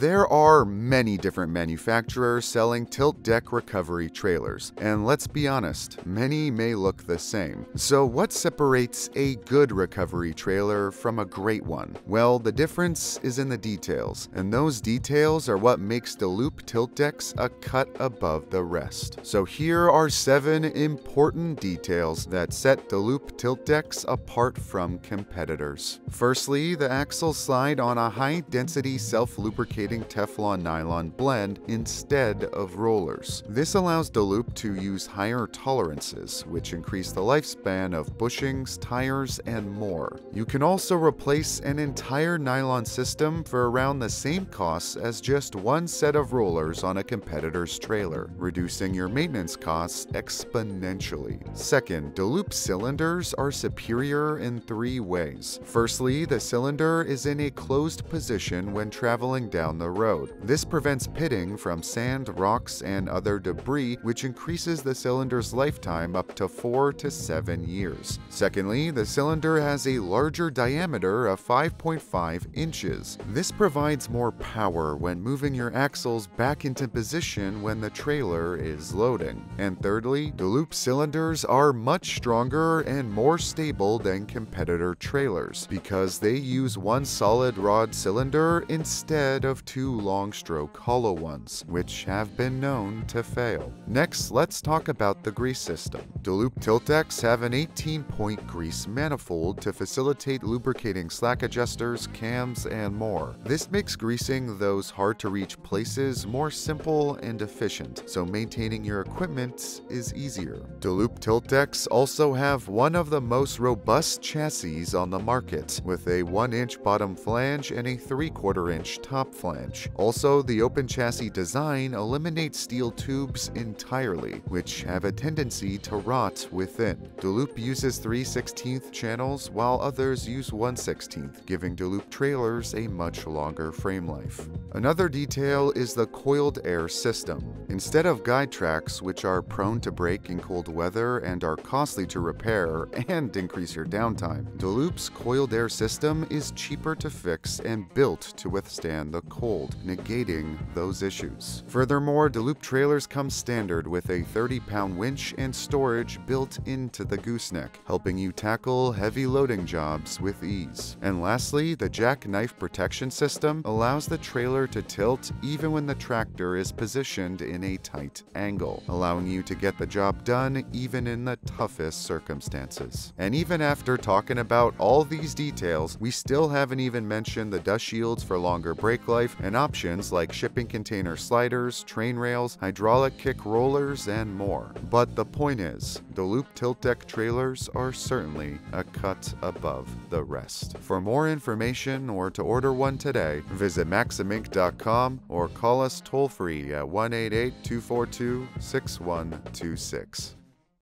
There are many different manufacturers selling tilt deck recovery trailers, and let's be honest, many may look the same. So what separates a good recovery trailer from a great one? Well, the difference is in the details, and those details are what makes Deloupe tilt decks a cut above the rest. So here are seven important details that set Deloupe tilt decks apart from competitors. Firstly, the axles slide on a high-density self-lubricating Teflon nylon blend instead of rollers. This allows Deloupe to use higher tolerances, which increase the lifespan of bushings, tires, and more. You can also replace an entire nylon system for around the same costs as just one set of rollers on a competitor's trailer, reducing your maintenance costs exponentially. Second, Deloupe cylinders are superior in three ways. Firstly, the cylinder is in a closed position when traveling down the road. This prevents pitting from sand, rocks, and other debris, which increases the cylinder's lifetime up to 4 to 7 years. Secondly, the cylinder has a larger diameter of 5.5 inches. This provides more power when moving your axles back into position when the trailer is loading. And thirdly, Deloupe cylinders are much stronger and more stable than competitor trailers because they use one solid rod cylinder instead of two long stroke hollow ones, which have been known to fail. Next, let's talk about the grease system. Deloupe tilt decks have an 18 point grease manifold to facilitate lubricating slack adjusters, cams, and more. This makes greasing those hard to reach places more simple and efficient, so maintaining your equipment is easier. Deloupe tilt decks also have one of the most robust chassis on the market, with a 1 inch bottom flange and a 3 quarter inch top flange. Also, the open chassis design eliminates steel tubes entirely, which have a tendency to rot within. Deloupe uses 3 16th channels, while others use 1 16th, giving Deloupe trailers a much longer frame life. Another detail is the coiled air system. Instead of guide tracks, which are prone to break in cold weather and are costly to repair and increase your downtime, Deloupe's coiled air system is cheaper to fix and built to withstand the cold, negating those issues. Furthermore, Deloupe trailers come standard with a 30-pound winch and storage built into the gooseneck, helping you tackle heavy loading jobs with ease. And lastly, the jackknife protection system allows the trailer to tilt even when the tractor is positioned in a tight angle, allowing you to get the job done even in the toughest circumstances. And even after talking about all these details, we still haven't even mentioned the dust shields for longer brake life and options like shipping container sliders, train rails, hydraulic kick rollers, and more. But the point is, Deloupe tilt deck trailers are certainly a cut above the rest. For more information or to order one today, visit maximinc.com or call us toll free at 188 242 6126.